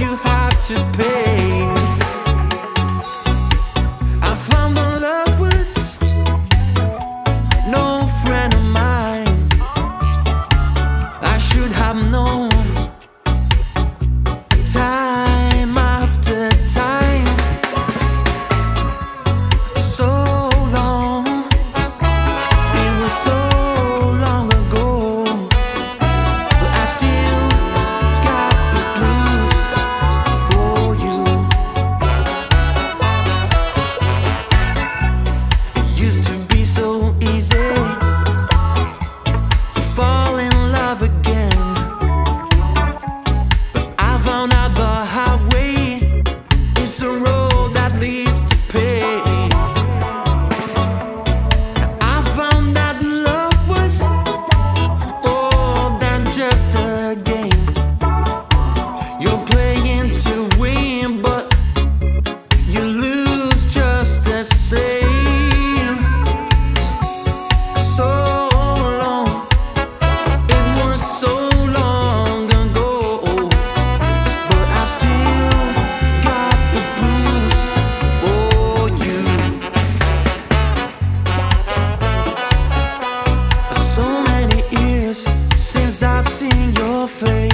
You had to pay. down the high. face.